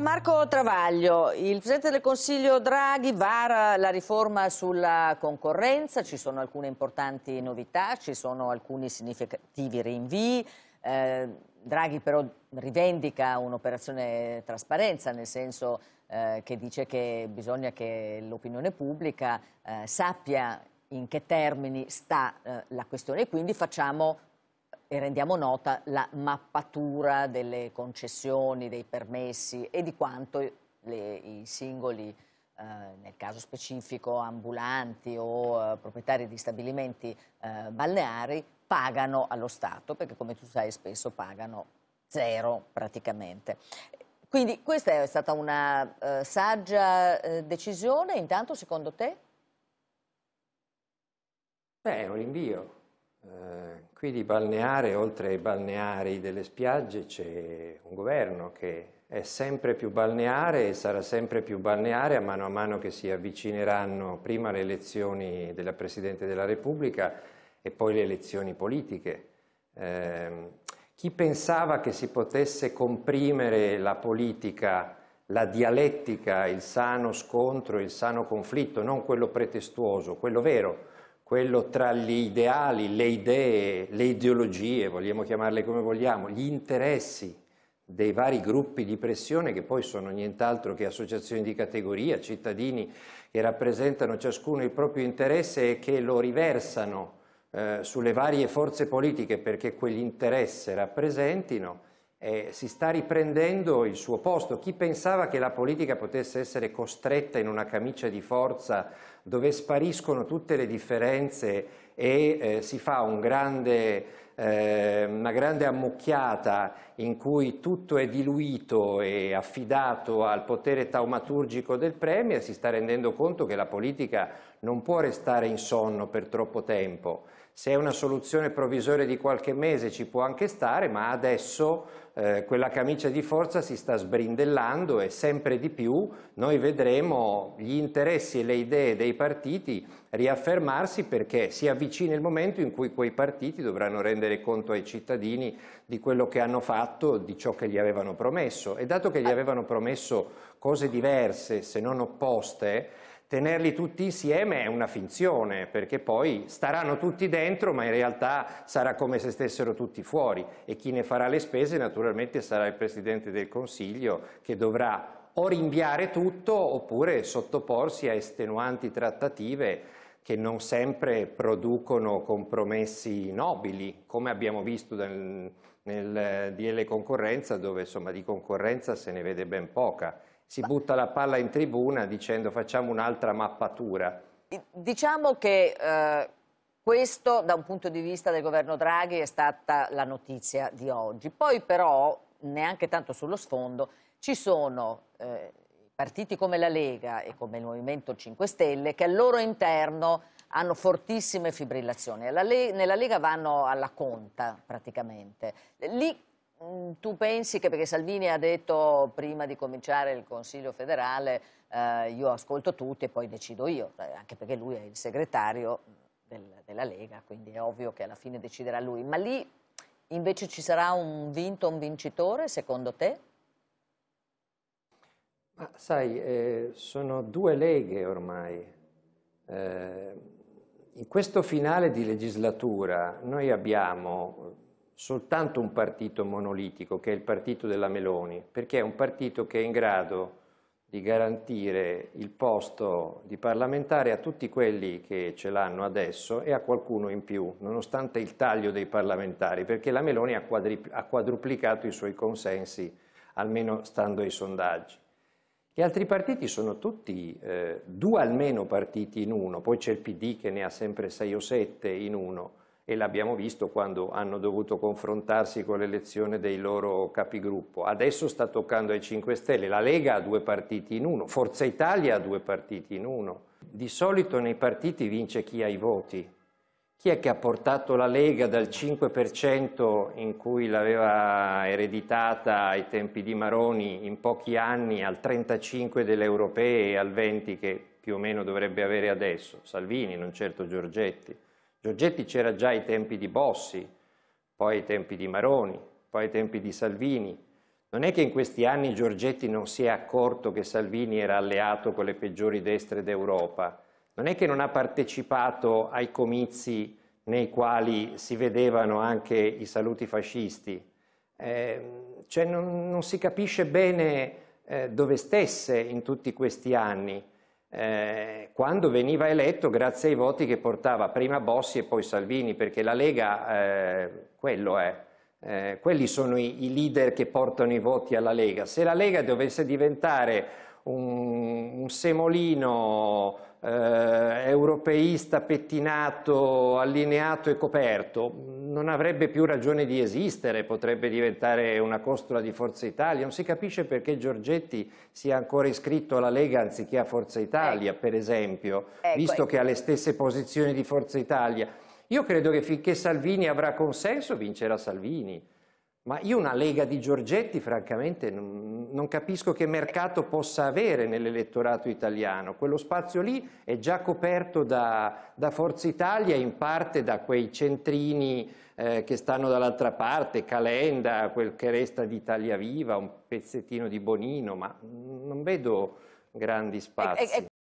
Marco Travaglio, il Presidente del Consiglio Draghi vara la riforma sulla concorrenza, ci sono alcune importanti novità, ci sono alcuni significativi rinvii, eh, Draghi però rivendica un'operazione trasparenza, nel senso eh, che dice che bisogna che l'opinione pubblica eh, sappia in che termini sta eh, la questione. E quindi facciamo e rendiamo nota la mappatura delle concessioni, dei permessi e di quanto le, i singoli, eh, nel caso specifico ambulanti o eh, proprietari di stabilimenti eh, balneari, pagano allo Stato, perché come tu sai spesso pagano zero praticamente. Quindi questa è stata una eh, saggia eh, decisione, intanto secondo te? Beh, è un rinvio. Eh, qui di balneare, oltre ai balneari delle spiagge, c'è un governo che è sempre più balneare e sarà sempre più balneare a mano a mano che si avvicineranno prima le elezioni della Presidente della Repubblica e poi le elezioni politiche. Eh, chi pensava che si potesse comprimere la politica, la dialettica, il sano scontro, il sano conflitto, non quello pretestuoso, quello vero, quello tra gli ideali, le idee, le ideologie, vogliamo chiamarle come vogliamo, gli interessi dei vari gruppi di pressione che poi sono nient'altro che associazioni di categoria, cittadini che rappresentano ciascuno il proprio interesse e che lo riversano eh, sulle varie forze politiche perché quell'interesse rappresentino, eh, si sta riprendendo il suo posto. Chi pensava che la politica potesse essere costretta in una camicia di forza dove spariscono tutte le differenze e eh, si fa un grande, eh, una grande ammucchiata in cui tutto è diluito e affidato al potere taumaturgico del Premier, si sta rendendo conto che la politica non può restare in sonno per troppo tempo. Se è una soluzione provvisoria di qualche mese ci può anche stare, ma adesso eh, quella camicia di forza si sta sbrindellando e sempre di più noi vedremo gli interessi e le idee dei partiti riaffermarsi perché si avvicina il momento in cui quei partiti dovranno rendere conto ai cittadini di quello che hanno fatto, di ciò che gli avevano promesso. E dato che gli avevano promesso cose diverse, se non opposte, tenerli tutti insieme è una finzione, perché poi staranno tutti dentro, ma in realtà sarà come se stessero tutti fuori e chi ne farà le spese naturalmente sarà il Presidente del Consiglio che dovrà o rinviare tutto oppure sottoporsi a estenuanti trattative che non sempre producono compromessi nobili, come abbiamo visto nel, nel DL concorrenza, dove insomma di concorrenza se ne vede ben poca si butta la palla in tribuna dicendo facciamo un'altra mappatura. Diciamo che eh, questo da un punto di vista del governo Draghi è stata la notizia di oggi. Poi però, neanche tanto sullo sfondo, ci sono eh, partiti come la Lega e come il Movimento 5 Stelle che al loro interno hanno fortissime fibrillazioni. Nella Lega vanno alla conta praticamente. Lì Mm, tu pensi che perché Salvini ha detto prima di cominciare il Consiglio federale eh, io ascolto tutti e poi decido io, eh, anche perché lui è il segretario del, della Lega, quindi è ovvio che alla fine deciderà lui. Ma lì invece ci sarà un vinto, un vincitore secondo te? Ma sai, eh, sono due leghe ormai. Eh, in questo finale di legislatura noi abbiamo soltanto un partito monolitico, che è il partito della Meloni, perché è un partito che è in grado di garantire il posto di parlamentare a tutti quelli che ce l'hanno adesso e a qualcuno in più, nonostante il taglio dei parlamentari, perché la Meloni ha, ha quadruplicato i suoi consensi, almeno stando ai sondaggi. Gli altri partiti sono tutti eh, due almeno partiti in uno, poi c'è il PD che ne ha sempre sei o sette in uno, e l'abbiamo visto quando hanno dovuto confrontarsi con l'elezione dei loro capigruppo. Adesso sta toccando ai 5 Stelle, la Lega ha due partiti in uno, Forza Italia ha due partiti in uno. Di solito nei partiti vince chi ha i voti. Chi è che ha portato la Lega dal 5% in cui l'aveva ereditata ai tempi di Maroni in pochi anni al 35% delle europee e al 20% che più o meno dovrebbe avere adesso? Salvini, non certo Giorgetti. Giorgetti c'era già ai tempi di Bossi, poi ai tempi di Maroni, poi ai tempi di Salvini. Non è che in questi anni Giorgetti non si è accorto che Salvini era alleato con le peggiori destre d'Europa, non è che non ha partecipato ai comizi nei quali si vedevano anche i saluti fascisti, eh, cioè non, non, si capisce bene eh, dove stesse in tutti questi anni, eh, quando veniva eletto grazie ai voti che portava prima Bossi e poi Salvini, perché la Lega eh, quello è. Eh, quelli sono i, i, leader che portano i voti alla Lega. Se la Lega dovesse diventare un, un semolino eh, europeista pettinato, allineato e coperto, non avrebbe più ragione di esistere, potrebbe diventare una costola di Forza Italia. Non si capisce perché Giorgetti sia ancora iscritto alla Lega anziché a Forza Italia, ecco. per esempio, ecco, visto ecco. che ha le stesse posizioni di Forza Italia. Io credo che finché Salvini avrà consenso vincerà Salvini. Ma io una lega di Giorgetti, francamente, non, non capisco che mercato possa avere nell'elettorato italiano. Quello spazio lì è già coperto da, da Forza Italia, in parte da quei centrini eh, che stanno dall'altra parte, Calenda, quel che resta di Italia Viva, un pezzettino di Bonino, ma non vedo grandi spazi.